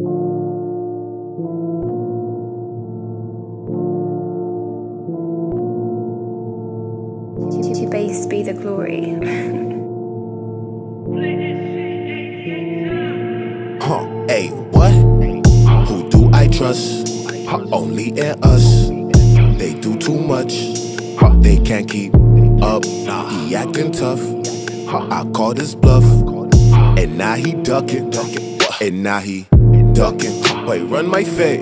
To Bass be the glory. Huh, hey, what? Who do I trust? Only in us. They do too much. They can't keep up. He acting tough. I called his bluff. And now he ducking. And now he ducking. Wait, run my fade.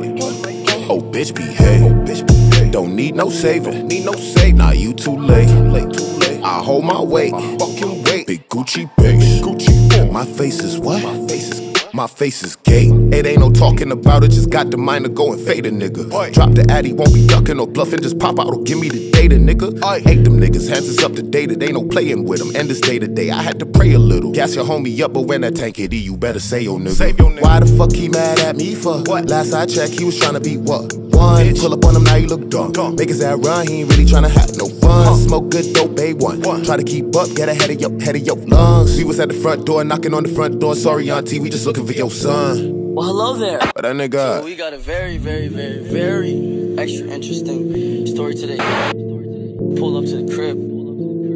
Oh, bitch, behave. Oh, Don't need no saving. Need no save. Now you too late. Late, too late. I hold my weight. Fucking weight. Big Gucci base. Gucci. My face is what? My face is. My face is gay. It ain't no talking about it, just got the mind to go and fade a nigga. Drop the addy, won't be ducking or bluffing, just pop out or give me the data, nigga. I hate them niggas, hands is up to date, it ain't no playing with them. End this day to day, I had to pray a little. Gas your homie up, but when that tank hit, you better say your nigga. Save your nigga. Why the fuck he mad at me for? What? Last I checked, he was trying to be what? One. Bitch. Pull up on him, now you look dumb. Dumb. Make his ass run, he ain't really trying to have no fun. Huh. Smoke good dope, bay one. One. Try to keep up, get ahead of your head of your lungs. We was at the front door, knocking on the front door. Sorry, auntie, we just looking for your son. Well, hello there. But that nigga. So we got a very, very, very, very extra interesting story today. Pull up to the crib.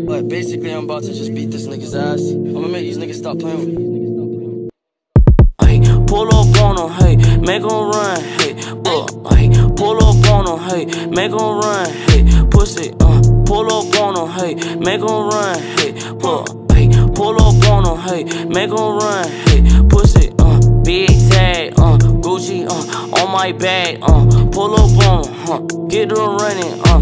But basically, I'm about to just beat this nigga's ass. I'm gonna make these niggas stop playing with me. Hey, pull up on him, hey, make him run, hey, pull up on him, hey, make him run, hey, pussy, uh, pull up on him, hey, make him run, hey, uh, hey, pull up on him, hey, make him run, hey, pussy, uh, big tag, uh, Gucci, uh, on my bag, uh, pull up on him, huh, get them running, uh,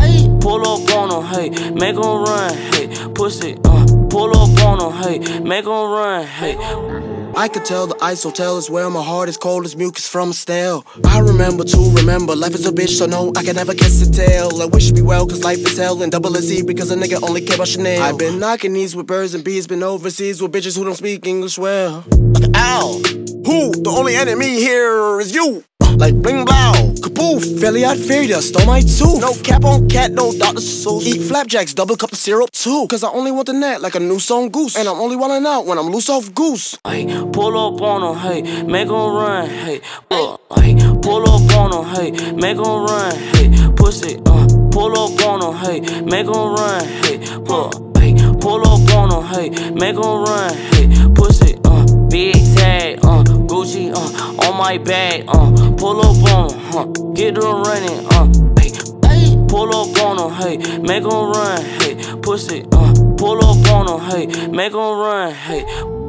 hey, pull up on him, hey, make him run, hey, pussy, uh, pull up on him, hey, make him run, hey. I could tell the ice hotel is where my heart is cold as mucus from stale. I remember to remember, life is a bitch, so no, I can never kiss a tail. I wish me well, cause life is hell, and double S E because a nigga only care about Chanel. I've been knocking knees with birds and bees, been overseas with bitches who don't speak English well. Ow, who? The only enemy here is you. Like bling blow, kaboof, fairly out fairy Dust stole my tooth. No cap on cat, no Dr. Seuss. Eat flapjacks, double cup of syrup too. Cause I only want the net like a new song goose. And I'm only wildin' out when I'm loose off goose. Hey, pull up on him, hey, make him run, hey, uh, hey, pull up on him, hey, make him run, hey, pussy, uh, pull up on him, hey, make him run, hey, uh, hey, pull up on him, hey, make him run, hey, pussy, my bag, uh, pull up on him, huh, get them running, uh, hey, hey, pull up on him, hey, make him run, hey, pussy, uh, pull up on him, hey, make him run, hey.